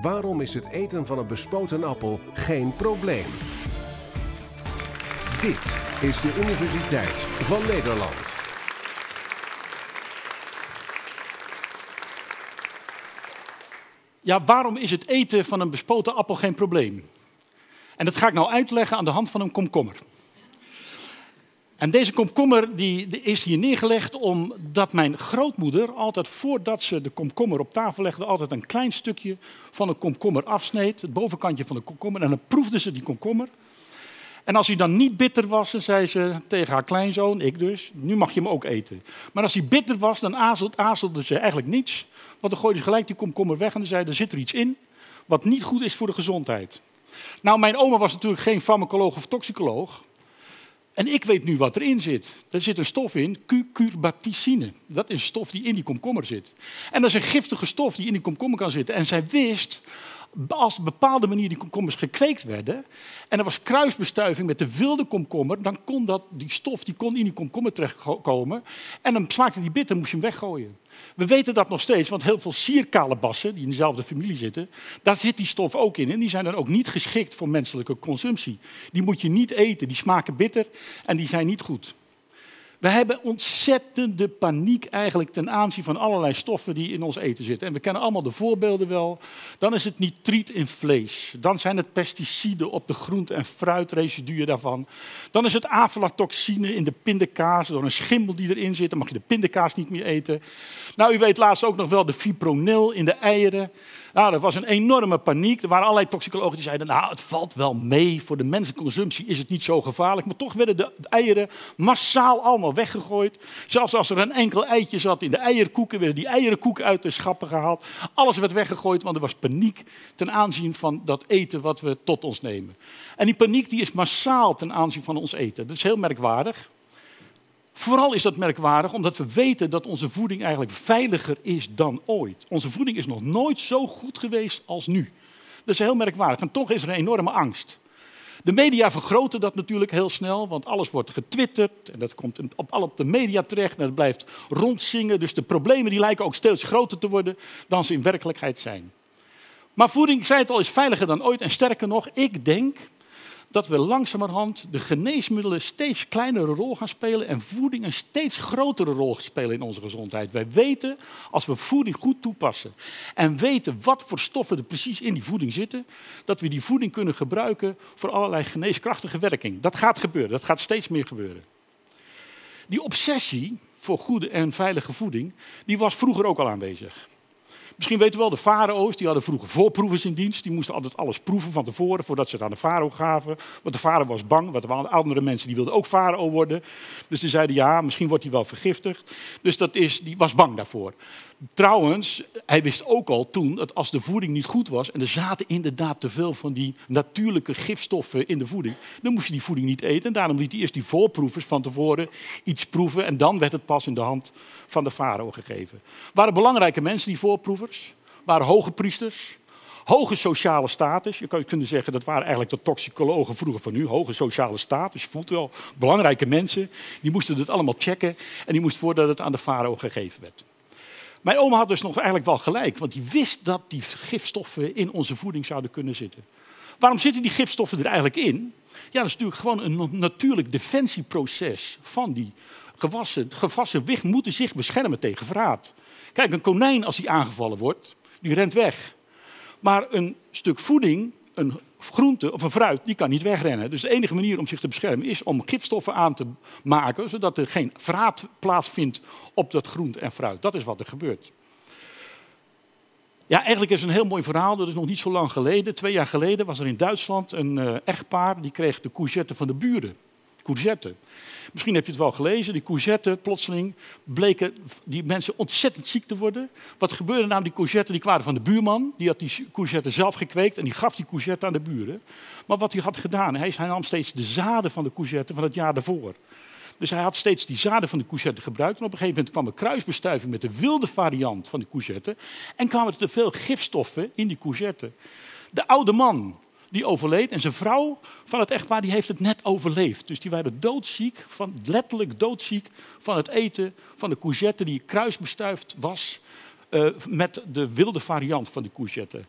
Waarom is het eten van een bespoten appel geen probleem? Dit is de Universiteit van Nederland. Ja, waarom is het eten van een bespoten appel geen probleem? En dat ga ik nou uitleggen aan de hand van een komkommer. En deze komkommer die, is hier neergelegd omdat mijn grootmoeder altijd voordat ze de komkommer op tafel legde, altijd een klein stukje van een komkommer afsneed, het bovenkantje van de komkommer, en dan proefde ze die komkommer. En als hij dan niet bitter was, dan zei ze tegen haar kleinzoon, ik dus, nu mag je hem ook eten. Maar als hij bitter was, dan aarzelde ze eigenlijk niets. Want dan gooide ze gelijk die komkommer weg en dan zei er zit er iets in wat niet goed is voor de gezondheid. Nou, mijn oma was natuurlijk geen farmacoloog of toxicoloog. En ik weet nu wat erin zit. Er zit een stof in, cucurbaticine. Dat is een stof die in die komkommer zit. En dat is een giftige stof die in die komkommer kan zitten. En zij wist, als op bepaalde manier die komkommers gekweekt werden, en er was kruisbestuiving met de wilde komkommer, dan kon dat, die stof die kon in die komkommer terechtkomen. En dan smaakte die bitter, moest je hem weggooien. We weten dat nog steeds, want heel veel sierkalebassen, die in dezelfde familie zitten, daar zit die stof ook in. En die zijn dan ook niet geschikt voor menselijke consumptie. Die moet je niet eten, die smaken bitter en die zijn niet goed. We hebben ontzettende paniek eigenlijk ten aanzien van allerlei stoffen die in ons eten zitten. En we kennen allemaal de voorbeelden wel. Dan is het nitriet in vlees. Dan zijn het pesticiden op de groente- en fruitresiduen daarvan. Dan is het aflatoxine in de pindakaas door een schimmel die erin zit. Dan mag je de pindakaas niet meer eten. Nou, u weet laatst ook nog wel de fipronil in de eieren. Nou, er was een enorme paniek. Er waren allerlei toxicologen die zeiden, nou, het valt wel mee. Voor de menselijke consumptie is het niet zo gevaarlijk. Maar toch werden de eieren massaal allemaal weggegooid. Zelfs als er een enkel eitje zat in de eierkoeken, werden die eierenkoeken uit de schappen gehaald. Alles werd weggegooid, want er was paniek ten aanzien van dat eten wat we tot ons nemen. En die paniek die is massaal ten aanzien van ons eten. Dat is heel merkwaardig. Vooral is dat merkwaardig omdat we weten dat onze voeding eigenlijk veiliger is dan ooit. Onze voeding is nog nooit zo goed geweest als nu. Dat is heel merkwaardig en toch is er een enorme angst. De media vergroten dat natuurlijk heel snel, want alles wordt getwitterd en dat komt op, al op de media terecht en dat blijft rondzingen. Dus de problemen die lijken ook steeds groter te worden dan ze in werkelijkheid zijn. Maar voeding, ik zei het al, is veiliger dan ooit en sterker nog, ik denk dat we langzamerhand de geneesmiddelen steeds kleinere rol gaan spelen en voeding een steeds grotere rol spelen in onze gezondheid. Wij weten, als we voeding goed toepassen en weten wat voor stoffen er precies in die voeding zitten, dat we die voeding kunnen gebruiken voor allerlei geneeskrachtige werking. Dat gaat gebeuren, dat gaat steeds meer gebeuren. Die obsessie voor goede en veilige voeding, die was vroeger ook al aanwezig. Misschien weten we wel, de farao's die hadden vroeger voorproevers in dienst. Die moesten altijd alles proeven van tevoren voordat ze het aan de farao gaven. Want de farao was bang, want er waren andere mensen die wilden ook farao worden. Dus die zeiden ja, misschien wordt hij wel vergiftigd. Dus dat is, die was bang daarvoor. Trouwens, hij wist ook al toen dat als de voeding niet goed was en er zaten inderdaad te veel van die natuurlijke gifstoffen in de voeding, dan moest je die voeding niet eten. En daarom liet hij eerst die voorproevers van tevoren iets proeven en dan werd het pas in de hand van de farao gegeven. Waren belangrijke mensen, die voorproevers, waren hoge priesters, hoge sociale status. Je kan kunnen zeggen dat waren eigenlijk de toxicologen vroeger van nu, hoge sociale status. Je voelt wel, belangrijke mensen, die moesten het allemaal checken en die moesten voordat het aan de farao gegeven werd. Mijn oma had dus nog eigenlijk wel gelijk, want die wist dat die gifstoffen in onze voeding zouden kunnen zitten. Waarom zitten die gifstoffen er eigenlijk in? Ja, dat is natuurlijk gewoon een natuurlijk defensieproces van die gewassen. Gewassen moeten zich beschermen tegen verraad. Kijk, een konijn als die aangevallen wordt, die rent weg. Maar een stuk voeding, een groente of een fruit, die kan niet wegrennen. Dus de enige manier om zich te beschermen is om gifstoffen aan te maken, zodat er geen verraad plaatsvindt op dat groente en fruit. Dat is wat er gebeurt. Ja, eigenlijk is het een heel mooi verhaal. Dat is nog niet zo lang geleden. Twee jaar geleden was er in Duitsland een uh, echtpaar die kreeg de courgette van de buren. Courgette. Misschien heb je het wel gelezen, die courgette, plotseling bleken die mensen ontzettend ziek te worden. Wat gebeurde nou? Die courgette die kwamen van de buurman, die had die courgette zelf gekweekt en die gaf die courgette aan de buren. Maar wat hij had gedaan, hij, hij nam steeds de zaden van de courgette van het jaar daarvoor. Dus hij had steeds die zaden van de courgette gebruikt. En op een gegeven moment kwam er kruisbestuiving met de wilde variant van de courgette. En kwamen er te veel gifstoffen in die courgette. De oude man, die overleed. En zijn vrouw van het echtpaar die heeft het net overleefd. Dus die waren doodziek, van, letterlijk doodziek van het eten van de courgette die kruisbestuift was uh, met de wilde variant van de courgette.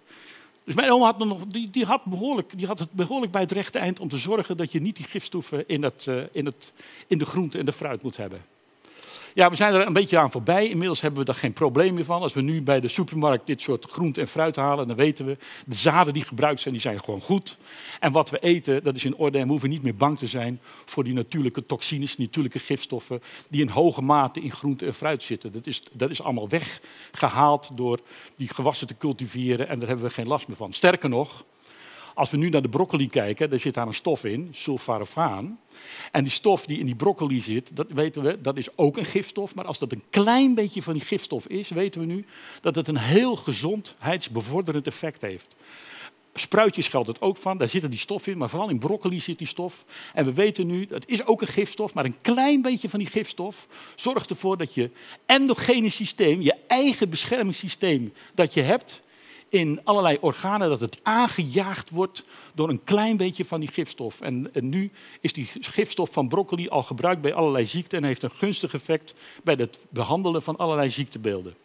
Dus mijn oma had, nog, die, die, had behoorlijk, die had het behoorlijk bij het rechte eind om te zorgen dat je niet die gifstoffen in, het, uh, in, het, in de groente en de fruit moet hebben. Ja, we zijn er een beetje aan voorbij. Inmiddels hebben we daar geen probleem meer van. Als we nu bij de supermarkt dit soort groente en fruit halen, dan weten we, de zaden die gebruikt zijn, die zijn gewoon goed. En wat we eten, dat is in orde en we hoeven niet meer bang te zijn voor die natuurlijke toxines, natuurlijke gifstoffen, die in hoge mate in groente en fruit zitten. Dat is, dat is allemaal weggehaald door die gewassen te cultiveren en daar hebben we geen last meer van. Sterker nog, als we nu naar de broccoli kijken, daar zit daar een stof in, sulfarafaan. En die stof die in die broccoli zit, dat weten we, dat is ook een gifstof. Maar als dat een klein beetje van die gifstof is, weten we nu dat het een heel gezondheidsbevorderend effect heeft. Spruitjes geldt het ook van, daar zit die stof in, maar vooral in broccoli zit die stof. En we weten nu, dat is ook een gifstof, maar een klein beetje van die gifstof zorgt ervoor dat je endogene systeem, je eigen beschermingssysteem dat je hebt, in allerlei organen dat het aangejaagd wordt door een klein beetje van die gifstof. En, en, nu is die gifstof van broccoli al gebruikt bij allerlei ziekten en heeft een gunstig effect bij het behandelen van allerlei ziektebeelden.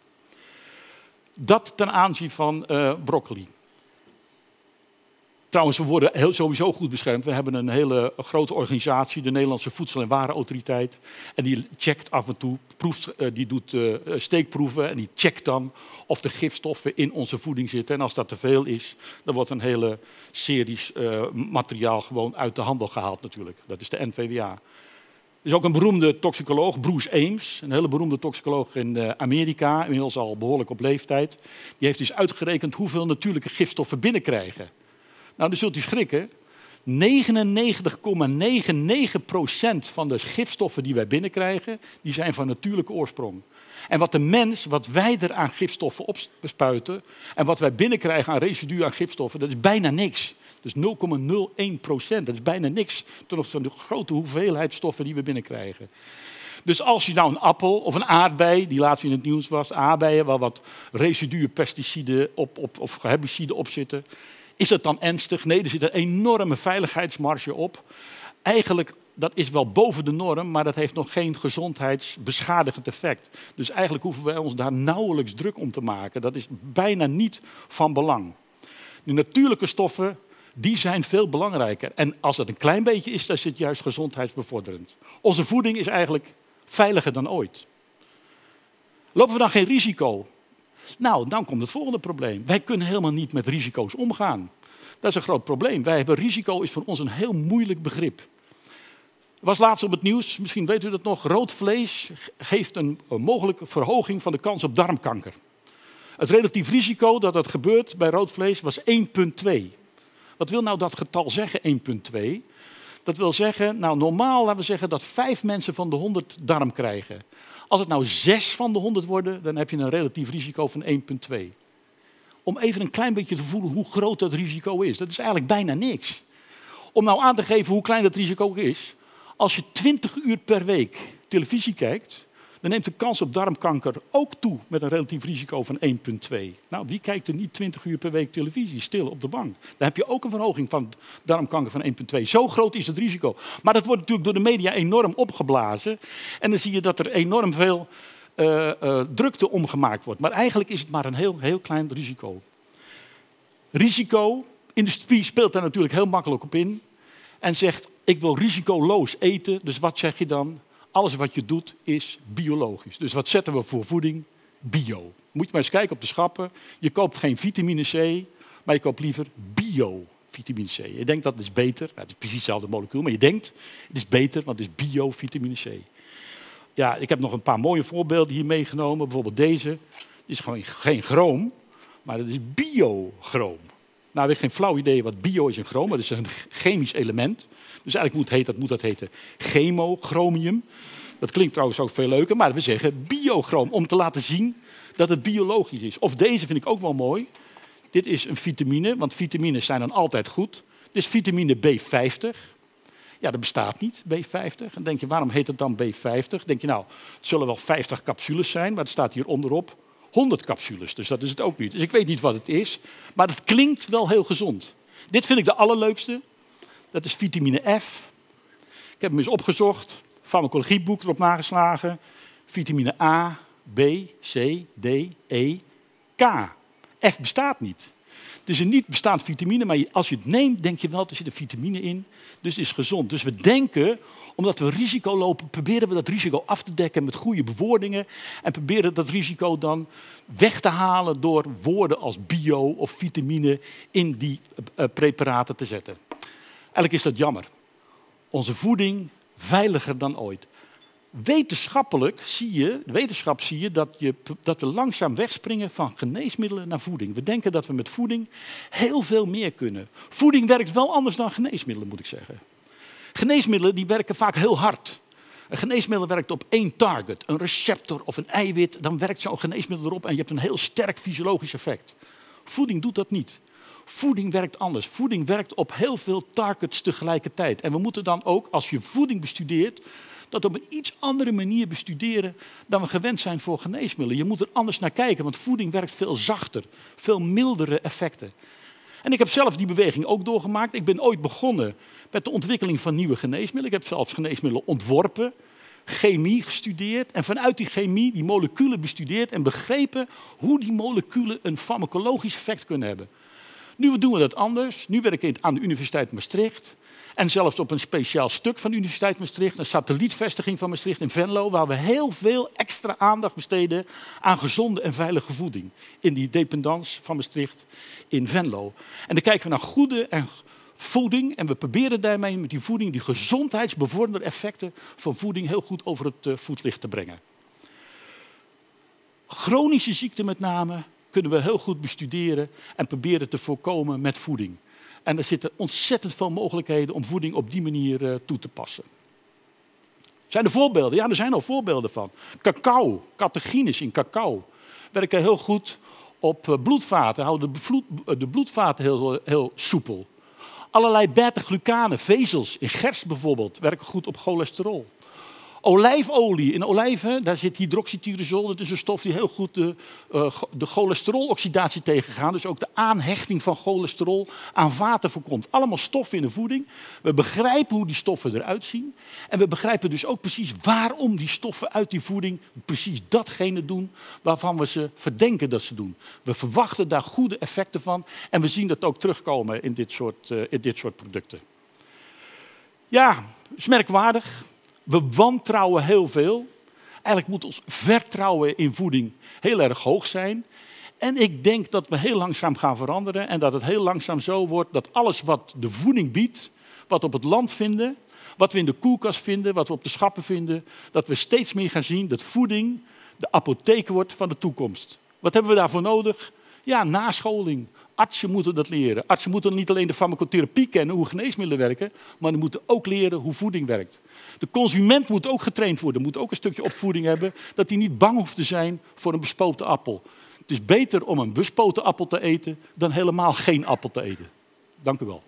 Dat ten aanzien van uh, broccoli. Trouwens, we worden heel, sowieso goed beschermd. We hebben een hele grote organisatie, de Nederlandse Voedsel- en Warenautoriteit. En die checkt af en toe, proeft, uh, die doet uh, steekproeven en die checkt dan of de gifstoffen in onze voeding zitten. En als dat te veel is, dan wordt een hele serie uh, materiaal gewoon uit de handel gehaald natuurlijk. Dat is de NVWA. Er is ook een beroemde toxicoloog, Bruce Ames, een hele beroemde toxicoloog in Amerika, inmiddels al behoorlijk op leeftijd. Die heeft dus uitgerekend hoeveel natuurlijke gifstoffen binnenkrijgen. Nou, dan zult u schrikken. 99,99% ,99 van de gifstoffen die wij binnenkrijgen, die zijn van natuurlijke oorsprong. En wat de mens, wat wij er aan gifstoffen opspuiten en wat wij binnenkrijgen aan residu aan gifstoffen, dat is bijna niks. Dus 0,01 procent, dat is bijna niks ten opzichte van de grote hoeveelheid stoffen die we binnenkrijgen. Dus als je nou een appel of een aardbei, die laatst in het nieuws was, aardbeien waar wat residuen, pesticiden op, op, of herbiciden op zitten, is het dan ernstig? Nee, er zit een enorme veiligheidsmarge op. Eigenlijk, dat is wel boven de norm, maar dat heeft nog geen gezondheidsbeschadigend effect. Dus eigenlijk hoeven wij ons daar nauwelijks druk om te maken. Dat is bijna niet van belang. De natuurlijke stoffen, die zijn veel belangrijker. En als het een klein beetje is, dan is het juist gezondheidsbevorderend. Onze voeding is eigenlijk veiliger dan ooit. Lopen we dan geen risico? Nou, dan komt het volgende probleem. Wij kunnen helemaal niet met risico's omgaan. Dat is een groot probleem. Wij hebben risico is voor ons een heel moeilijk begrip. Was laatst op het nieuws, misschien weet u dat nog, rood vlees geeft een, een mogelijke verhoging van de kans op darmkanker. Het relatief risico dat dat gebeurt bij rood vlees was 1,2. Wat wil nou dat getal zeggen, 1,2? Dat wil zeggen, nou normaal laten we zeggen dat vijf mensen van de 100 darm krijgen. Als het nou 6 van de 100 worden, dan heb je een relatief risico van 1,2. Om even een klein beetje te voelen hoe groot dat risico is. Dat is eigenlijk bijna niks. Om nou aan te geven hoe klein dat risico is. Als je 20 uur per week televisie kijkt, dan neemt de kans op darmkanker ook toe met een relatief risico van 1,2. Nou, wie kijkt er niet 20 uur per week televisie stil op de bank? Dan heb je ook een verhoging van darmkanker van 1,2. Zo groot is het risico. Maar dat wordt natuurlijk door de media enorm opgeblazen. En dan zie je dat er enorm veel uh, uh, drukte omgemaakt wordt. Maar eigenlijk is het maar een heel, heel klein risico. Risico, industrie speelt daar natuurlijk heel makkelijk op in. En zegt, ik wil risicoloos eten. Dus wat zeg je dan? Alles wat je doet is biologisch. Dus wat zetten we voor voeding? Bio. Moet je maar eens kijken op de schappen. Je koopt geen vitamine C, maar je koopt liever bio-vitamine C. Je denkt dat is beter. Nou, het is precies hetzelfde molecuul, maar je denkt het is beter, want het is bio-vitamine C. Ja, ik heb nog een paar mooie voorbeelden hier meegenomen. Bijvoorbeeld deze. Dit is gewoon geen chroom, maar het is biochroom. Nou, heb geen flauw idee wat bio is en chroom, het is een chemisch element. Dus eigenlijk moet, heet, dat, moet dat heten chemochromium. Dat klinkt trouwens ook veel leuker, maar we zeggen biochroom om te laten zien dat het biologisch is. Of deze vind ik ook wel mooi. Dit is een vitamine, want vitamines zijn dan altijd goed. Is vitamine B50. Ja, dat bestaat niet, B50. En denk je, waarom heet het dan B50? Denk je, nou, het zullen wel 50 capsules zijn, maar het staat hier onderop 100 capsules. Dus dat is het ook niet. Dus ik weet niet wat het is, maar het klinkt wel heel gezond. Dit vind ik de allerleukste. Dat is vitamine F. Ik heb hem eens opgezocht, farmacologieboek erop nageslagen. Vitamine A, B, C, D, E, K. F bestaat niet. Het is een niet bestaand vitamine, maar als je het neemt, denk je wel, er zit een vitamine in. Dus het is gezond. Dus we denken, omdat we risico lopen, proberen we dat risico af te dekken met goede bewoordingen. En proberen dat risico dan weg te halen door woorden als bio of vitamine in die uh, preparaten te zetten. Eigenlijk is dat jammer. Onze voeding veiliger dan ooit. Wetenschappelijk zie je, wetenschap zie je dat, je dat we langzaam wegspringen van geneesmiddelen naar voeding. We denken dat we met voeding heel veel meer kunnen. Voeding werkt wel anders dan geneesmiddelen, moet ik zeggen. Geneesmiddelen die werken vaak heel hard. Een geneesmiddel werkt op één target, een receptor of een eiwit. Dan werkt zo'n geneesmiddel erop en je hebt een heel sterk fysiologisch effect. Voeding doet dat niet. Voeding werkt anders. Voeding werkt op heel veel targets tegelijkertijd. En we moeten dan ook, als je voeding bestudeert, dat op een iets andere manier bestuderen dan we gewend zijn voor geneesmiddelen. Je moet er anders naar kijken, want voeding werkt veel zachter, veel mildere effecten. En ik heb zelf die beweging ook doorgemaakt. Ik ben ooit begonnen met de ontwikkeling van nieuwe geneesmiddelen. Ik heb zelfs geneesmiddelen ontworpen, chemie gestudeerd en vanuit die chemie die moleculen bestudeerd en begrepen hoe die moleculen een farmacologisch effect kunnen hebben. Nu doen we dat anders. Nu werk ik aan de Universiteit Maastricht. En zelfs op een speciaal stuk van de Universiteit Maastricht, een satellietvestiging van Maastricht in Venlo, waar we heel veel extra aandacht besteden aan gezonde en veilige voeding. In die dependance van Maastricht in Venlo. En dan kijken we naar goede en voeding en we proberen daarmee met die voeding die gezondheidsbevorderende effecten van voeding heel goed over het uh, voetlicht te brengen. Chronische ziekten met name kunnen we heel goed bestuderen en proberen te voorkomen met voeding. En er zitten ontzettend veel mogelijkheden om voeding op die manier uh, toe te passen. Zijn er voorbeelden? Ja, er zijn al voorbeelden van. Cacao, catechines in cacao, werken heel goed op uh, bloedvaten, houden de, vloed, de bloedvaten heel, heel soepel. Allerlei beta-glucanen, vezels in gerst bijvoorbeeld, werken goed op cholesterol. Olijfolie. In olijven daar zit hydroxytyrosol. Dat is een stof die heel goed de, uh, de cholesteroloxidatie tegengaat. Dus ook de aanhechting van cholesterol aan vaten voorkomt. Allemaal stoffen in de voeding. We begrijpen hoe die stoffen eruit zien. En we begrijpen dus ook precies waarom die stoffen uit die voeding precies datgene doen waarvan we ze verdenken dat ze doen. We verwachten daar goede effecten van. En we zien dat ook terugkomen in dit soort, uh, in dit soort producten. Ja, is merkwaardig. We wantrouwen heel veel. Eigenlijk moet ons vertrouwen in voeding heel erg hoog zijn. En ik denk dat we heel langzaam gaan veranderen en dat het heel langzaam zo wordt dat alles wat de voeding biedt, wat we op het land vinden, wat we in de koelkast vinden, wat we op de schappen vinden, dat we steeds meer gaan zien dat voeding de apotheek wordt van de toekomst. Wat hebben we daarvoor nodig? Ja, nascholing. Artsen moeten dat leren. Artsen moeten niet alleen de farmacotherapie kennen, hoe geneesmiddelen werken, maar die moeten ook leren hoe voeding werkt. De consument moet ook getraind worden, moet ook een stukje opvoeding hebben, dat hij niet bang hoeft te zijn voor een bespoten appel. Het is beter om een bespoten appel te eten dan helemaal geen appel te eten. Dank u wel.